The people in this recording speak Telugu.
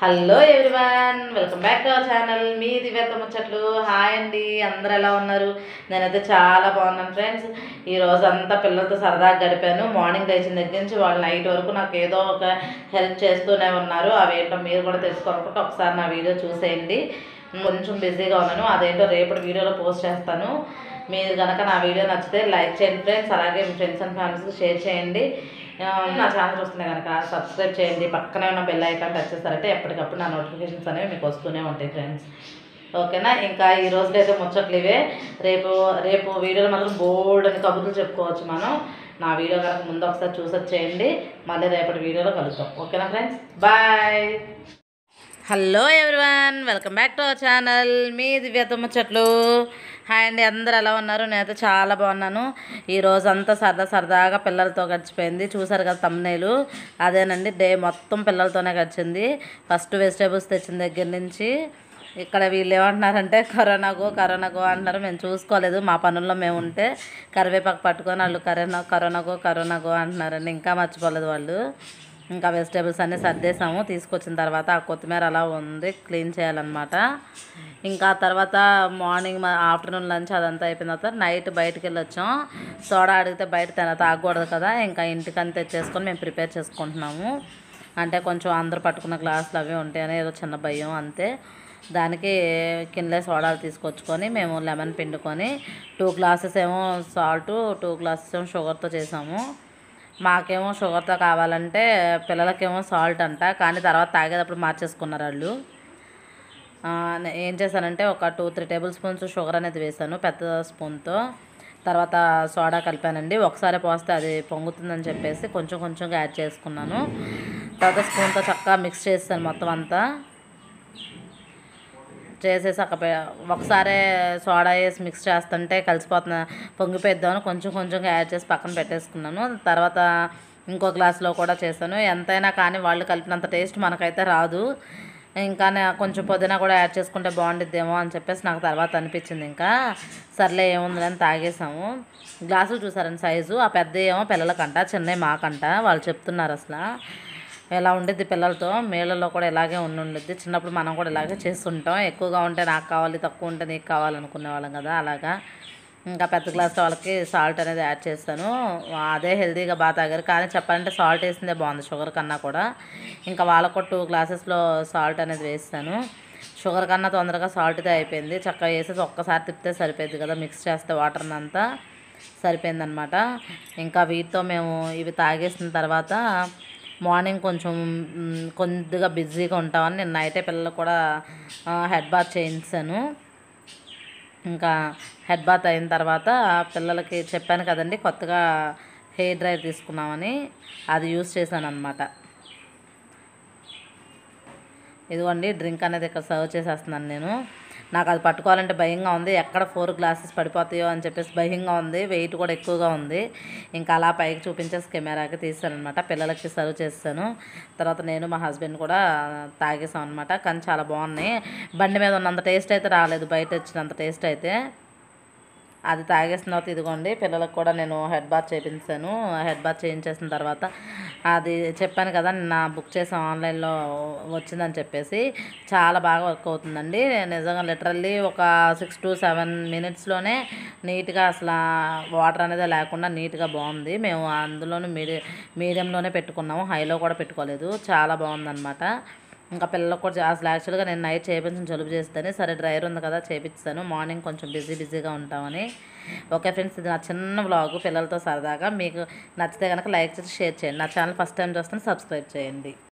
Hello everyone welcome back to our channel మీ దివ్యత ముచ్చట్లు. హాయ్ అండి. అందరు ఎలా ఉన్నారు? నేనైతే చాలా బాగున్నాను ఫ్రెండ్స్ ఈ రోజు అంతా పిల్లలతో సరదాగా గడిపాను. మార్నింగ్ లేచిన దగ్గర నుంచి వాళ్ళు నైట్ వరకు నాకు ఏదో ఒక హెల్ప్ చేస్తూనే ఉన్నారు. అవేంటో మీరు కూడా తెలుసుకోవాలనుకుంటే ఒకసారి నా వీడియో చూసేయండి. కొంచెం బిజీగా ఉన్నాను. అదేంటో రేపటి వీడియోలో పోస్ట్ చేస్తాను. మీరు కనుక నా వీడియో నచ్చితే లైక్ చేయండి ఫ్రెండ్స్ అలాగే మీ ఫ్రెండ్స్ అండ్ ఫ్యామిలీస్కి షేర్ చేయండి. నా ఛానల్ చూస్తున్నాయి కనుక సబ్స్క్రైబ్ చేయండి. పక్కనే ఉన్న బెల్ ఐకాన్ టచ్ చేస్తారంటే ఎప్పటికప్పుడు నా నోటిఫికేషన్స్ అనేవి మీకు వస్తూనే ఉంటాయి ఫ్రెండ్స్ ఓకేనా? ఇంకా ఈ రోజులో అయితే ముచ్చట్లు ఇవే. రేపు రేపు వీడియోలో మాత్రం బోర్డు అని కబుర్లు చెప్పుకోవచ్చు మనం. నా వీడియో కనుక ముందు ఒకసారి చూసొచ్చేయండి మళ్ళీ రేపటి వీడియోలో కలుద్దాం. ఓకేనా friends bye hello everyone welcome back to our channel. మీ దివ్యతమ్మ చెట్లు హాయ్ అండి అందరు ఎలా ఉన్నారు? నేనైతే చాలా బాగున్నాను. ఈ అంతా సరదా సరదాగా పిల్లలతో గడిచిపోయింది. చూసారు కదా తమ్నేలు అదేనండి డే మొత్తం పిల్లలతోనే గడిచింది. ఫస్ట్ వెజిటేబుల్స్ తెచ్చిన దగ్గర నుంచి ఇక్కడ వీళ్ళు ఏమంటున్నారంటే కరోనాకు కరోనాకు అంటున్నారు. మేము చూసుకోలేదు. మా పనుల్లో మేము ఉంటే కరివేపాకు పట్టుకొని వాళ్ళు కరోనా కరోనాకు కరోనాకు అంటున్నారండి. ఇంకా మర్చిపోలేదు వాళ్ళు. ఇంకా వెజిటేబుల్స్ అన్నీ సర్దేసాము. తీసుకొచ్చిన తర్వాత ఆ కొత్తిమీర అలా ఉంది. క్లీన్ చేయాలన్నమాట. ఇంకా తర్వాత మార్నింగ్ ఆఫ్టర్నూన్ లంచ్ అదంతా అయిపోయిన తర్వాత నైట్ బయటకు వెళ్ళొచ్చాం సోడా అడిగితే బయట తిన తాగకూడదు కదా. ఇంకా ఇంటికని తెచ్చేసుకొని మేము ప్రిపేర్ చేసుకుంటున్నాము. అంటే కొంచెం అందరు పట్టుకున్న గ్లాసులు అవి ఉంటాయని ఏదో చిన్న భయం అంతే. దానికి కింద సోడాలు తీసుకొచ్చుకొని మేము లెమన్ పిండుకొని టూ గ్లాసెస్ ఏమో సాల్ట్ టూ గ్లాసెస్ ఏమో షుగర్తో చేసాము. మాకేమో షుగర్తో కావాలంటే పిల్లలకేమో సాల్ట్ అంట కానీ తర్వాత తాగేటప్పుడు మార్చేసుకున్నారు వాళ్ళు. ఏం చేశానంటే ఒక two three tablespoons sugar అనేది వేసాను పెద్ద స్పూన్తో. తర్వాత సోడా కలిపానండి. ఒకసారి పోస్తే అది పొంగుతుందని చెప్పేసి కొంచెం కొంచెంగా యాడ్ చేసుకున్నాను. తర్వాత స్పూన్తో చక్కగా మిక్స్ చేస్తాను మొత్తం అంతా. చేసేసి అక్కడ ఒకసారే సోడా వేసి మిక్స్ చేస్తుంటే కలిసిపోతున్న పొంగిపోద్దామని కొంచెం కొంచెంగా యాడ్ చేసి పక్కన పెట్టేసుకున్నాను. తర్వాత ఇంకో గ్లాస్లో కూడా చేశాను. ఎంతైనా కానీ వాళ్ళు కలిపినంత టేస్ట్ మనకైతే రాదు. ఇంకా కొంచెం పుదీనా కూడా యాడ్ చేసుకుంటే బాగుండిద్దేమో అని చెప్పేసి నాకు తర్వాత అనిపించింది ఇంకా. సర్లే ఏముందని తాగేసాము గ్లాసులు చూసారని సైజు ఆ పెద్ద ఏమో పిల్లలకంట చిన్నవి మాకంట. వాళ్ళు చెప్తున్నారు అసలు. ఎలా ఉండిద్ది పిల్లలతో? మేళ్ళలో కూడా ఇలాగే ఉండి చిన్నప్పుడు మనం కూడా ఇలాగే చేస్తుంటాం. ఎక్కువగా ఉంటే నాకు కావాలి తక్కువ ఉంటే నీకు కావాలనుకునే వాళ్ళం కదా అలాగా. ఇంకా పెద్ద గ్లాస్ వాళ్ళకి సాల్ట్ అనేది యాడ్ చేస్తాను. అదే హెల్తీగా బాగా తాగారు. కానీ చెప్పాలంటే సాల్ట్ వేసిందే బాగుంది షుగర్ కన్నా కూడా. ఇంకా వాళ్ళకు టూ గ్లాసెస్లో సాల్ట్ అనేది వేస్తాను. షుగర్ కన్నా తొందరగా సాల్ట్దే అయిపోయింది. చక్కగా వేసేసి ఒక్కసారి తిప్పితే సరిపోయింది కదా. మిక్స్ చేస్తే వాటర్ అంతా సరిపోయిందనమాట. ఇంకా వీటితో మేము ఇవి తాగేసిన తర్వాత మార్నింగ్ కొంచెం కొద్దిగా బిజీగా ఉంటామని నేను అయితే పిల్లలు కూడా హెడ్ బాత్ చేయించాను. ఇంకా హెడ్ బాత్ అయిన తర్వాత పిల్లలకి చెప్పాను కదండి కొత్తగా హెయిర్ డ్రైర్ తీసుకున్నామని అది యూస్ చేశాను అనమాట ఇదిగోండి డ్రింక్ అనేది ఇక్కడ సర్వ్ చేసేస్తున్నాను నేను. నాకు అది పట్టుకోవాలంటే భయంగా ఉంది. ఎక్కడ ఫోర్ గ్లాసెస్ పడిపోతాయో అని చెప్పేసి భయంగా ఉంది. వెయిట్ కూడా ఎక్కువగా ఉంది. ఇంకా అలా పైకి చూపించేసి కెమెరాకి తీసానమాట పిల్లలకి సర్వ్ చేస్తాను. తర్వాత నేను మా హస్బెండ్ కూడా తాగేసాం అనమాట కానీ చాలా బాగున్నాయి. బండి మీద ఉన్నంత టేస్ట్ అయితే రాలేదు. బయట వచ్చినంత టేస్ట్ అయితే. అది తాగేసిన తర్వాత ఇదిగోండి పిల్లలకు కూడా నేను హెడ్ బాత్ చేయించాను. హెడ్ బాత్ చేయించేసిన తర్వాత అది చెప్పాను కదా నిన్న బుక్ చేసాం ఆన్లైన్లో వచ్చిందని చెప్పేసి. చాలా బాగా వర్క్ అవుతుందండి. నిజంగా లిటరల్లీ ఒక సిక్స్ టు సెవెన్ మినిట్స్లోనే నీట్గా అసలు వాటర్ అనేది లేకుండా నీట్గా బాగుంది. మేము అందులోనూ మీడియం మీడియంలోనే పెట్టుకున్నాము. హైలో కూడా పెట్టుకోలేదు. చాలా బాగుందన్నమాట. ఇంకా పిల్లలకు కూడా అసలు యాక్చువల్గా నేను నైట్ చేయించిన జలుబు చేస్తాను సరే డ్రైవర్ ఉంది కదా చేపిస్తాను మార్నింగ్ కొంచెం బిజీ బిజీగా ఉంటామని. ఓకే ఫ్రెండ్స్ ఇది నా చిన్న బ్లాగ్ పిల్లలతో సరదాగా. మీకు నచ్చితే కనుక లైక్ చేసి షేర్ చేయండి. నా ఛానల్ ఫస్ట్ టైం చూస్తే సబ్స్క్రైబ్ చేయండి.